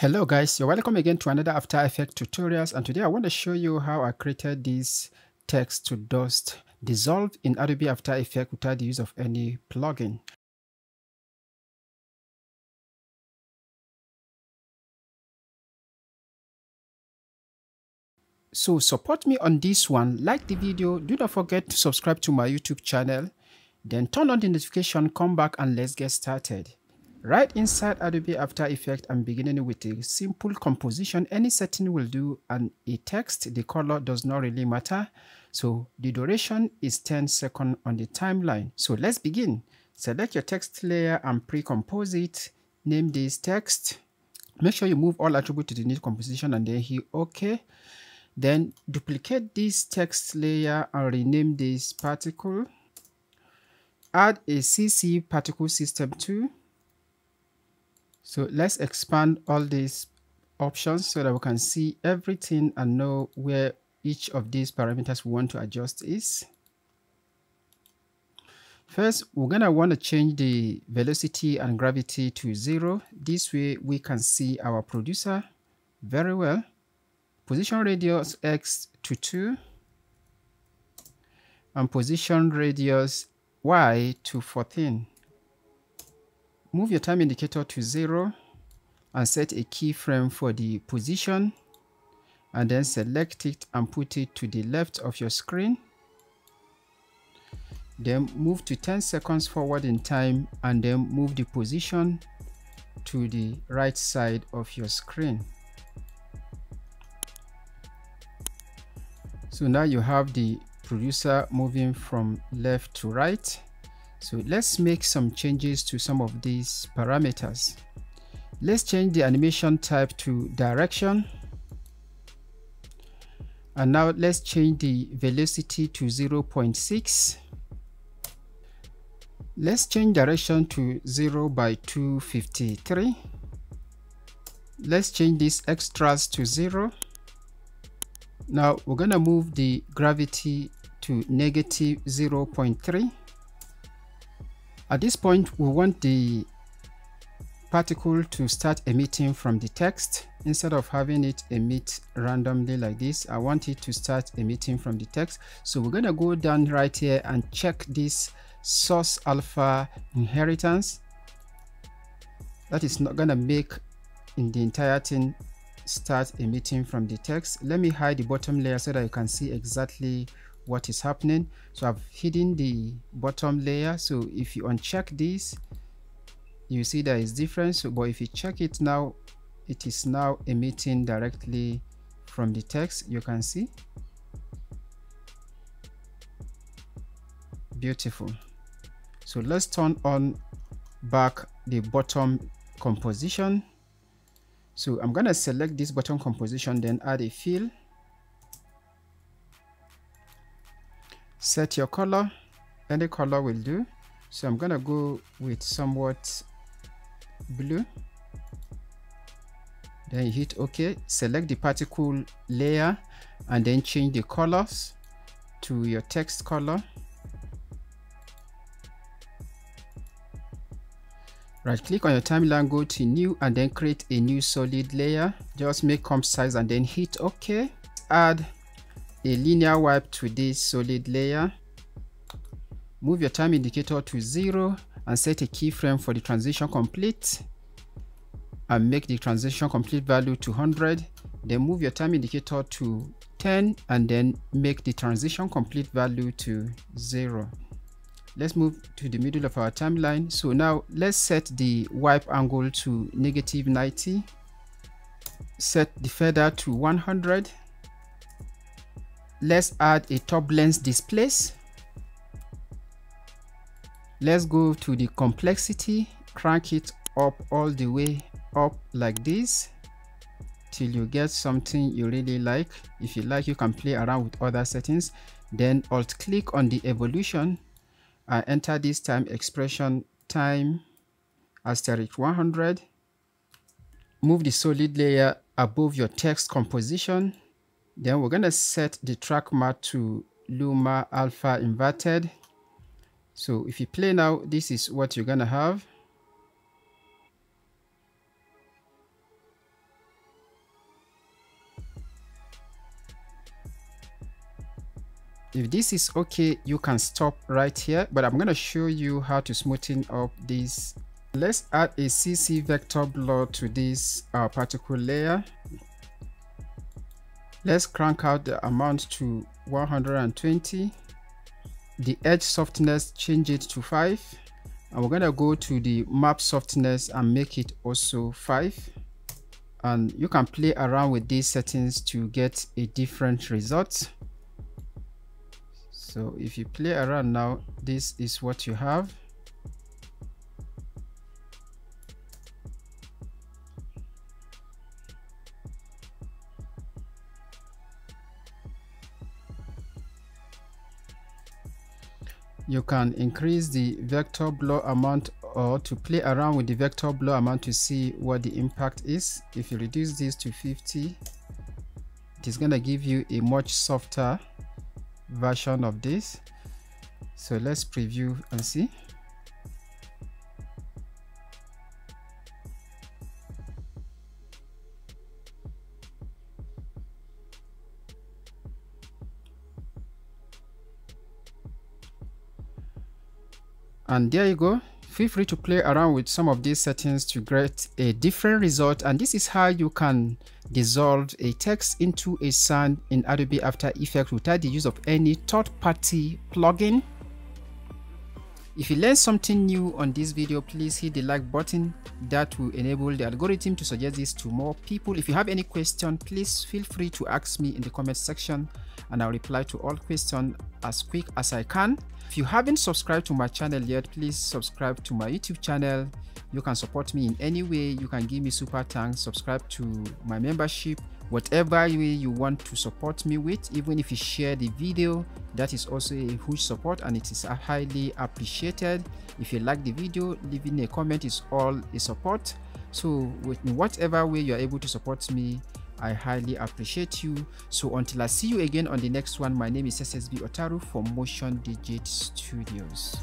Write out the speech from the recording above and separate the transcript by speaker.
Speaker 1: Hello guys, you're welcome again to another After Effects tutorials and today I want to show you how I created this text to dust dissolve in Adobe After Effects without the use of any plugin. So support me on this one, like the video, do not forget to subscribe to my YouTube channel, then turn on the notification, come back and let's get started. Right inside Adobe After Effects, I'm beginning with a simple composition. Any setting will do and a text, the color does not really matter. So the duration is 10 seconds on the timeline. So let's begin. Select your text layer and pre-compose it. Name this text. Make sure you move all attributes to the new composition and then hit OK. Then duplicate this text layer and rename this particle. Add a CC particle system to so let's expand all these options so that we can see everything and know where each of these parameters we want to adjust is. First, we're going to want to change the velocity and gravity to zero. This way we can see our producer very well. Position radius X to 2 and position radius Y to 14 move your time indicator to zero and set a keyframe for the position and then select it and put it to the left of your screen. Then move to 10 seconds forward in time and then move the position to the right side of your screen. So now you have the producer moving from left to right so let's make some changes to some of these parameters. Let's change the animation type to direction. And now let's change the velocity to 0.6. Let's change direction to 0 by 253. Let's change these extras to 0. Now we're going to move the gravity to negative 0.3. At this point, we want the particle to start emitting from the text. Instead of having it emit randomly like this, I want it to start emitting from the text. So we're going to go down right here and check this source alpha inheritance. That is not going to make in the entire thing start emitting from the text. Let me hide the bottom layer so that you can see exactly what is happening. So i've hidden the bottom layer. So if you uncheck this you see there is difference. But if you check it now it is now emitting directly from the text. You can see. Beautiful. So let's turn on back the bottom composition. So i'm going to select this bottom composition then add a fill set your color. Any color will do. So i'm gonna go with somewhat blue. Then you hit ok. Select the particle layer and then change the colors to your text color. Right click on your timeline go to new and then create a new solid layer. Just make comp size and then hit ok. Add a linear wipe to this solid layer. Move your time indicator to 0 and set a keyframe for the transition complete and make the transition complete value to 100 then move your time indicator to 10 and then make the transition complete value to 0 let's move to the middle of our timeline. So now let's set the wipe angle to negative 90 set the feather to 100 let's add a turbulence displace let's go to the complexity crank it up all the way up like this till you get something you really like. If you like you can play around with other settings. Then alt click on the evolution and enter this time expression time asterisk 100 move the solid layer above your text composition then we're going to set the track map to Luma Alpha inverted. So if you play now, this is what you're going to have. if this is okay you can stop right here but i'm going to show you how to smoothen up this let's add a cc vector blur to this uh, particle layer let's crank out the amount to 120 the edge softness change it to 5 and we're going to go to the map softness and make it also 5 and you can play around with these settings to get a different result. So if you play around now this is what you have you can increase the vector blur amount or to play around with the vector blur amount to see what the impact is. If you reduce this to 50 it is going to give you a much softer version of this. So let's preview and see and there you go. Feel free to play around with some of these settings to get a different result. And this is how you can dissolve a text into a sound in Adobe After Effects without the use of any third-party plugin if you learned something new on this video, please hit the like button. That will enable the algorithm to suggest this to more people. If you have any question, please feel free to ask me in the comment section and I'll reply to all questions as quick as I can. If you haven't subscribed to my channel yet, please subscribe to my YouTube channel. You can support me in any way. You can give me super thanks, subscribe to my membership whatever way you want to support me with even if you share the video that is also a huge support and it is highly appreciated if you like the video leaving a comment is all a support so with whatever way you are able to support me I highly appreciate you. So until I see you again on the next one, my name is SSB Otaru from MotionDigit Studios.